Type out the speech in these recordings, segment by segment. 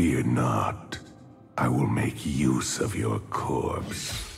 Fear not. I will make use of your corpse.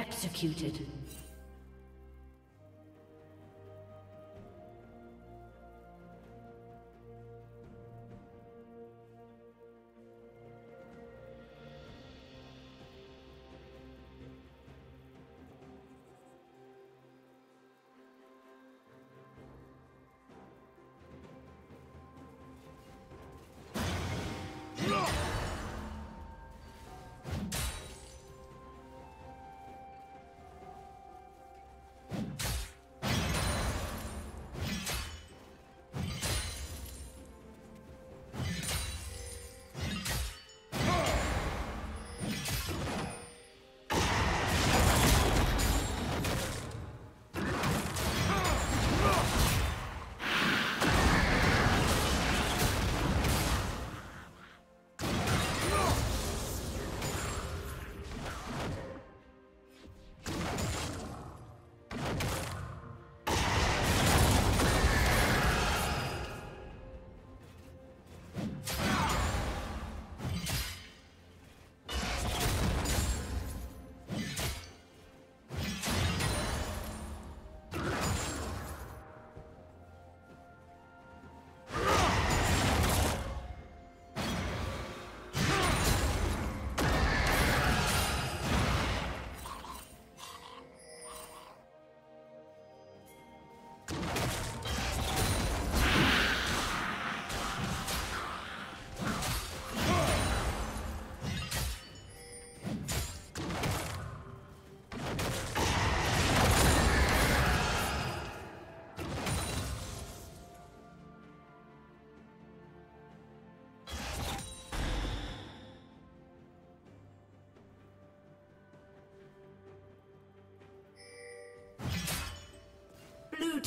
Executed.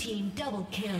Team double kill.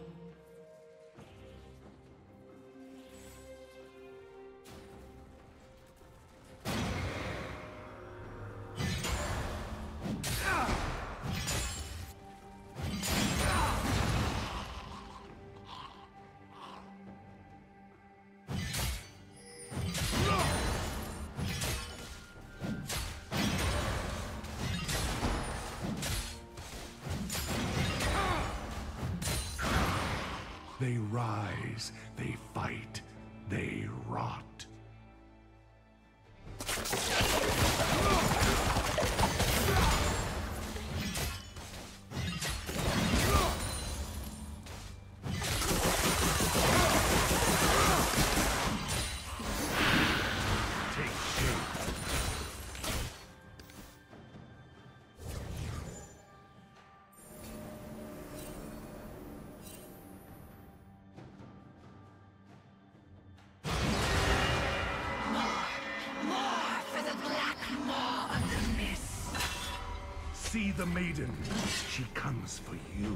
The maiden. She comes for you.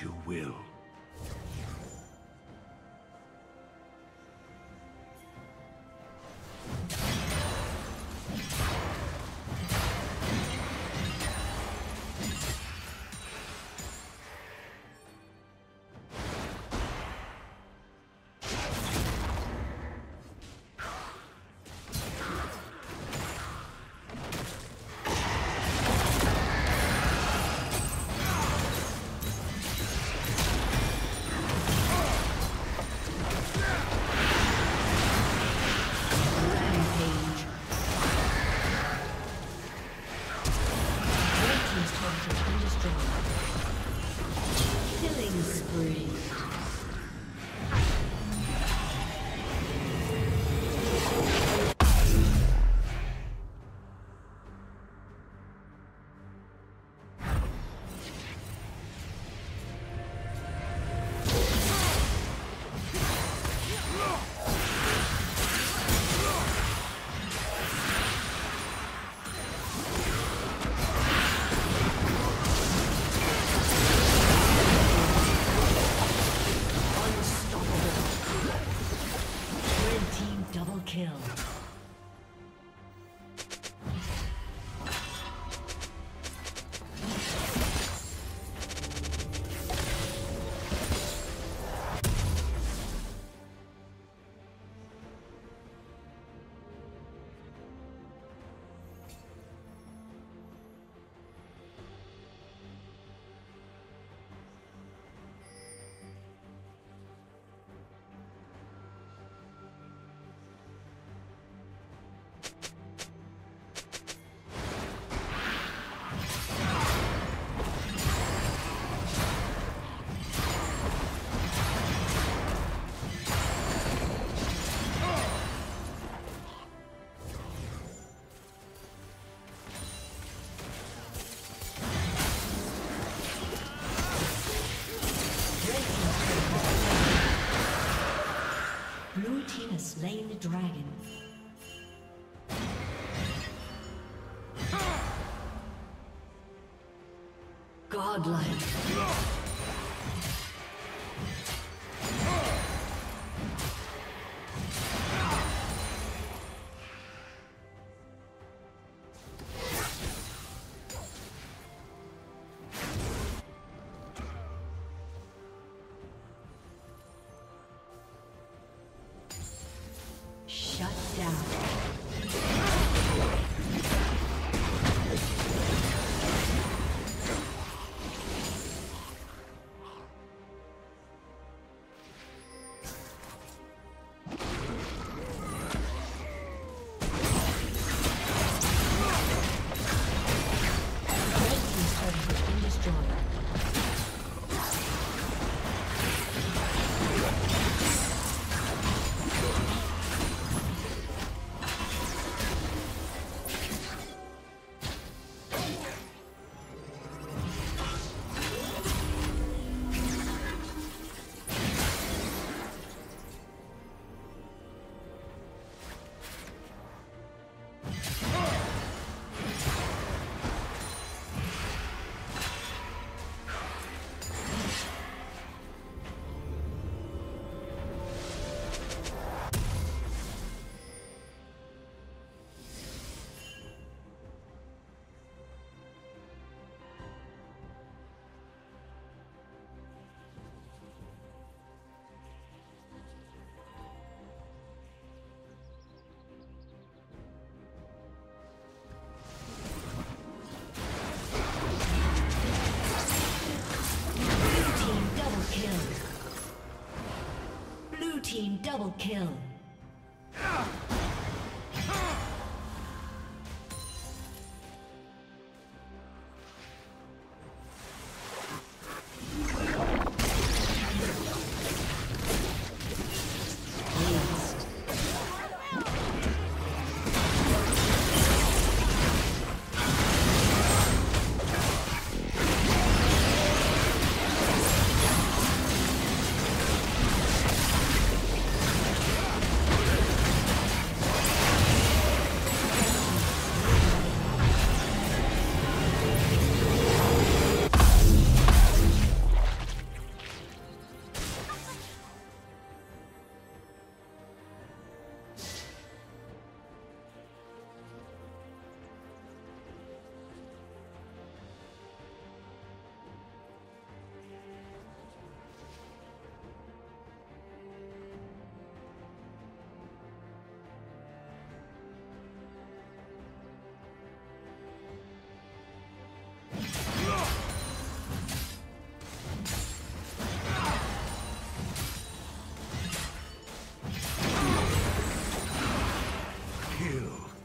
You will. Godlike.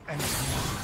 And